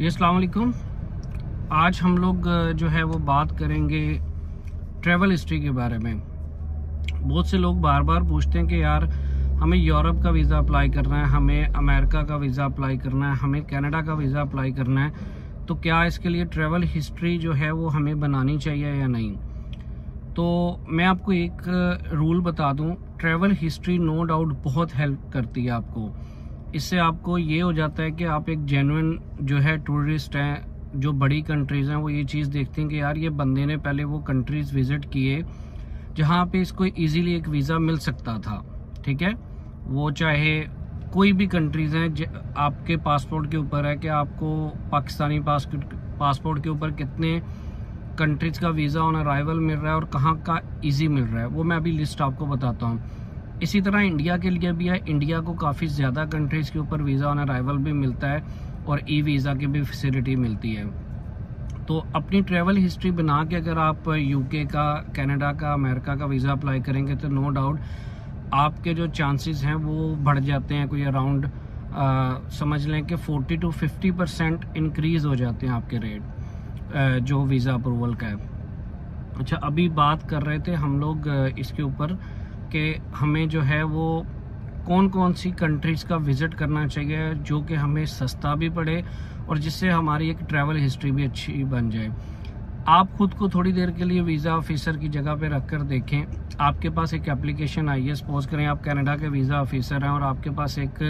जी अलकुम आज हम लोग जो है वो बात करेंगे ट्रैवल हिस्ट्री के बारे में। बहुत से लोग बार बार पूछते हैं कि यार, हमें यूरोप का वीज़ा अप्लाई करना है, हमें अमेरिका का वीज़ा अप्लाई करना है, हमें कनाडा का वीज़ा अप्लाई करना है तो क्या इसके लिए ट्रैवल हिस्ट्री जो है वो हमें बनानी चाहिए या नहीं? तो मैं आपको एक रूल बता दूँ ट्रैवल हिस्ट्री नो डाउट बहुत हेल्प करती है आपको। इससे आपको ये हो जाता है कि आप एक जेनुइन जो है टूरिस्ट हैं, जो बड़ी कंट्रीज़ हैं, वो ये चीज़ देखते हैं कि यार ये बंदे ने पहले वो कंट्रीज़ विज़िट किए जहाँ पे इसको इजीली एक वीज़ा मिल सकता था, ठीक है? वो चाहे कोई भी कंट्रीज़ हैं आपके पासपोर्ट के ऊपर है कि आपको पाकिस्तानी पासपोर्ट के ऊपर कितने कंट्रीज़ का वीज़ा ऑन अराइवल मिल रहा है और कहाँ का इजी मिल रहा है, वो मैं अभी लिस्ट आपको बताता हूँ। इसी तरह इंडिया के लिए भी है। इंडिया को काफ़ी ज़्यादा कंट्रीज़ के ऊपर वीज़ा ऑन अराइवल भी मिलता है और ई वीज़ा की भी फैसिलिटी मिलती है। तो अपनी ट्रैवल हिस्ट्री बना के अगर आप यूके का कनाडा का अमेरिका का वीज़ा अप्लाई करेंगे तो नो डाउट आपके जो चांसेस हैं वो बढ़ जाते हैं। कोई अराउंड समझ लें कि 40 टू 50 परसेंट इनक्रीज़ हो जाते हैं आपके रेट जो वीज़ा अप्रूवल का है। अच्छा अभी बात कर रहे थे हम लोग इसके ऊपर। कि हमें जो है वो कौन कौन सी कंट्रीज़ का विज़िट करना चाहिए, जो कि हमें सस्ता भी पड़े और जिससे हमारी एक ट्रैवल हिस्ट्री भी अच्छी बन जाए। आप खुद को थोड़ी देर के लिए वीज़ा ऑफिसर की जगह पे रख कर देखें। आपके पास एक एप्लीकेशन आई है सपोज़ करें आप कनाडा के वीज़ा ऑफिसर हैं और आपके पास एक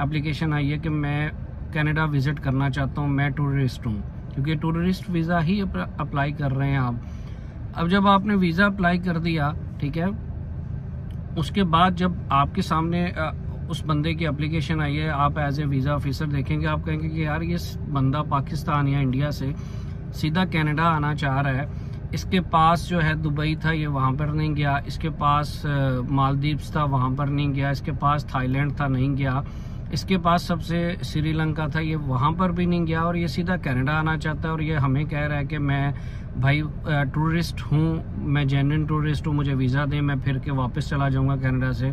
एप्लीकेशन आई है कि मैं कनाडा विज़िट करना चाहता हूँ, मैं टूरिस्ट हूँ। क्योंकि टूरिस्ट वीज़ा ही अप्लाई कर रहे हैं आप। अब जब आपने वीज़ा अप्लाई कर दिया, ठीक है उसके बाद जब आपके सामने उस बंदे की एप्लीकेशन आई है, आप एज ए वीज़ा ऑफिसर देखेंगे, आप कहेंगे कि यार ये बंदा पाकिस्तान या इंडिया से सीधा कनाडा आना चाह रहा है। इसके पास जो है दुबई था, ये वहाँ पर नहीं गया। इसके पास मालदीव्स था, वहाँ पर नहीं गया। इसके पास थाईलैंड था, नहीं गया। इसके पास सबसे श्रीलंका था, ये वहाँ पर भी नहीं गया और ये सीधा कनाडा आना चाहता है और ये हमें कह रहा है कि मैं भाई टूरिस्ट हूँ, मैं जेन्यन टूरिस्ट हूँ, मुझे वीज़ा दें, मैं फिर के वापस चला जाऊँगा कनाडा से।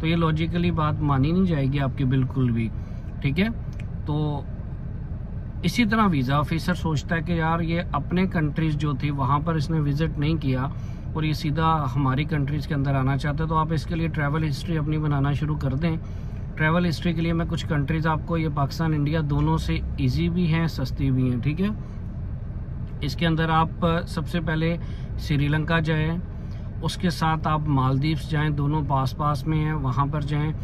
तो ये लॉजिकली बात मानी नहीं जाएगी आपकी बिल्कुल भी, ठीक है? तो इसी तरह वीज़ा ऑफिसर सोचता है कि यार, ये अपने कंट्रीज़ जो थी, वहाँ पर इसने विज़िट नहीं किया और ये सीधा हमारी कंट्रीज़ के अंदर आना चाहता है तो आप इसके लिए ट्रैवल हिस्ट्री अपनी बनाना शुरू कर दें। ट्रैवल हिस्ट्री के लिए मैं कुछ कंट्रीज़ आपको, ये पाकिस्तान, इंडिया दोनों से इजी भी हैं, सस्ती भी हैं, ठीक है? इसके अंदर आप सबसे पहले श्रीलंका जाएँ, उसके साथ आप मालदीव्स जाएँ, दोनों पास पास में हैं, वहाँ पर जाएँ,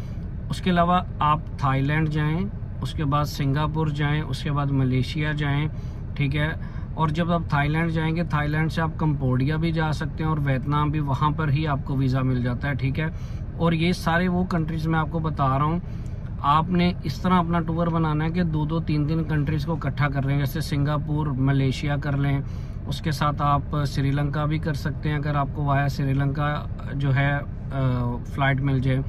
उसके अलावा आप थाईलैंड जाएँ, उसके बाद सिंगापुर जाएँ, उसके बाद मलेशिया जाएँ, ठीक है? और जब आप थाईलैंड जाएँगे, थाईलैंड से आप कंपोडिया भी जा सकते हैं और वियतनाम भी, वहाँ पर ही आपको वीज़ा मिल जाता है, ठीक है? और ये सारे वो कंट्रीज़ मैं आपको बता रहा हूँ। आपने इस तरह अपना टूर बनाना है कि दो दो तीन तीन कंट्रीज़ को इकट्ठा कर रहे हैं जैसे सिंगापुर, मलेशिया कर लें। उसके साथ आप श्रीलंका भी कर सकते हैं अगर आपको वाया श्रीलंका जो है फ़्लाइट मिल जाए।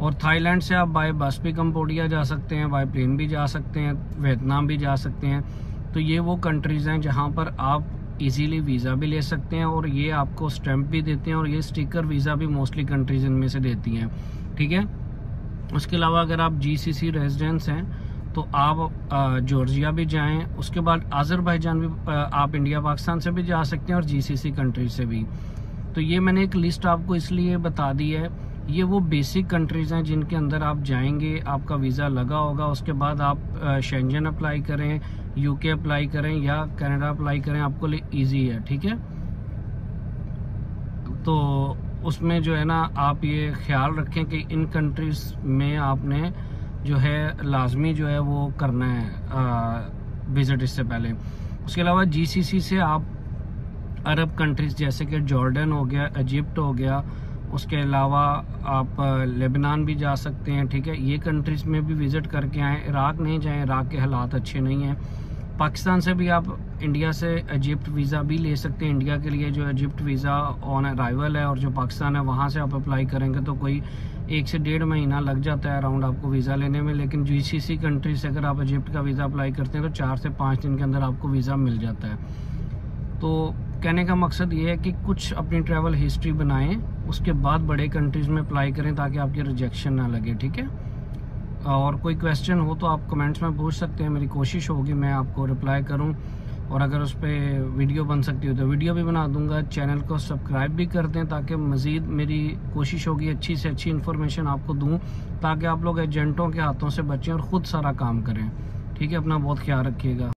और थाईलैंड से आप बाय बस भी कम्पोडिया जा सकते हैं बाय प्लेन भी जा सकते हैं वियतनाम भी जा सकते हैं। तो ये वो कंट्रीज़ हैं जहाँ पर आप इजीली वीज़ा भी ले सकते हैं और ये आपको स्टैंप भी देते हैं और ये स्टिकर वीज़ा भी मोस्टली कंट्रीज़ इनमें से देती हैं। ठीक है? उसके अलावा अगर आप जीसीसी रेजिडेंस हैं तो आप जॉर्जिया भी जाएँ, उसके बाद आज़रबाईजान भी आप इंडिया पाकिस्तान से भी जा सकते हैं और जीसीसी कंट्री से भी। तो ये मैंने एक लिस्ट आपको इसलिए बता दी है ये वो बेसिक कंट्रीज़ हैं जिनके अंदर आप जाएँगे, आपका वीज़ा लगा होगा, उसके बाद आप शेंजन अप्लाई करें यूके अप्लाई करें या कनाडा अप्लाई करें, आपको लिए ईजी है, ठीक है? तो उसमें जो है ना, आप ये ख्याल रखें कि इन कंट्रीज़ में आपने जो है, लाजमी जो है वो करना है विज़िट इससे पहले। उसके अलावा जीसीसी से आप अरब कंट्रीज़ जैसे कि जॉर्डन हो गया इजिप्ट हो गया उसके अलावा आप लेबनान भी जा सकते हैं, ठीक है? ये कंट्रीज़ में भी विज़िट करके आएँ। इराक नहीं जाएँ, इराक के हालात अच्छे नहीं हैं। पाकिस्तान से भी आप इंडिया से इजिप्ट वीज़ा भी ले सकते हैं। इंडिया के लिए जो इजिप्ट वीज़ा ऑन अराइवल है और जो पाकिस्तान है, वहाँ से आप अप्लाई करेंगे तो कोई एक से डेढ़ महीना लग जाता है अराउंड आपको वीज़ा लेने में। लेकिन जीसीसी कंट्री से अगर आप इजिप्ट का वीज़ा अप्लाई करते हैं तो चार से पाँच दिन के अंदर आपको वीज़ा मिल जाता है। तो कहने का मकसद ये है कि कुछ अपनी ट्रैवल हिस्ट्री बनाएँ, उसके बाद बड़े कंट्रीज़ में अप्लाई करें ताकि आपकी रिजेक्शन ना लगे, ठीक है? और कोई क्वेश्चन हो तो आप कमेंट्स में पूछ सकते हैं, मेरी कोशिश होगी, मैं आपको रिप्लाई करूँ। और अगर उस पर वीडियो बन सकती हो तो वीडियो भी बना दूँगा चैनल को सब्सक्राइब भी कर दें ताकि मज़ीद मेरी कोशिश होगी अच्छी से अच्छी इन्फॉर्मेशन आपको दूँ, ताकि आप लोग एजेंटों के हाथों से बचें और ख़ुद सारा काम करें। ठीक है, अपना बहुत ख्याल रखिएगा।